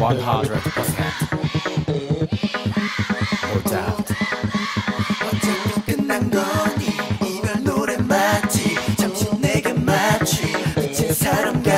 One doubt 어쩌고 끝난 거니 이별 노래 맞지 잠시 내가 마치 미친 사람 같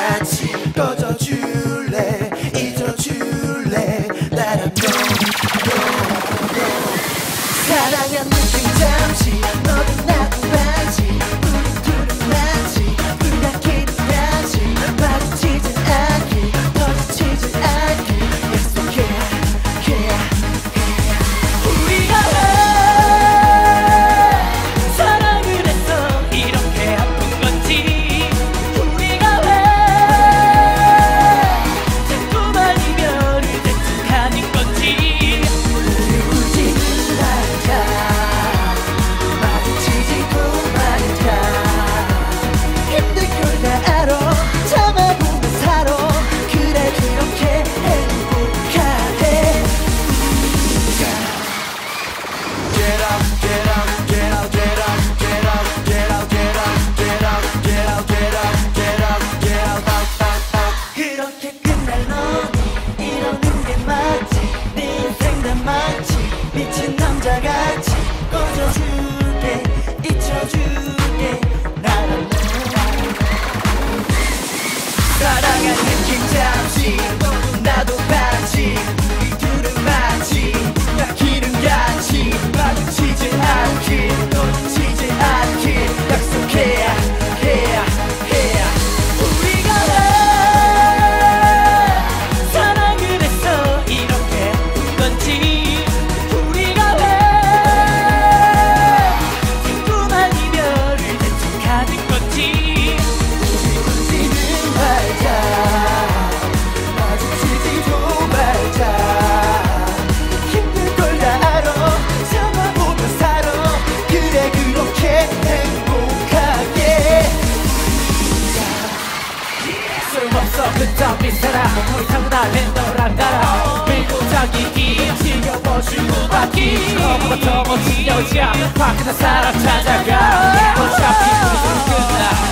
미친 남자같이 꺼져줄게 잊혀줄게. 나랑 사랑한 느낌 잠시 뭐 쓸모없어 그 따윈 사람 더 이상 나는 너랑 나라. 밀고 자기기 지겨워 주고받기 너보다 멋진 여자 밖에서 사람 찾아가. 어차피 우리 끝나.